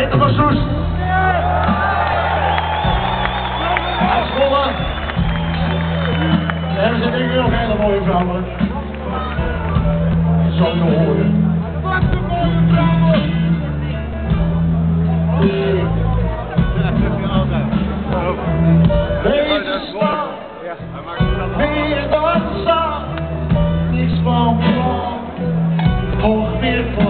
Heet nog Soest? Uit En er zit nu nog hele mooie vrouwen. Zo te horen. Wat een mooie vrouwen! Wees een slaan, wees een niks van plan, hoog weer voor.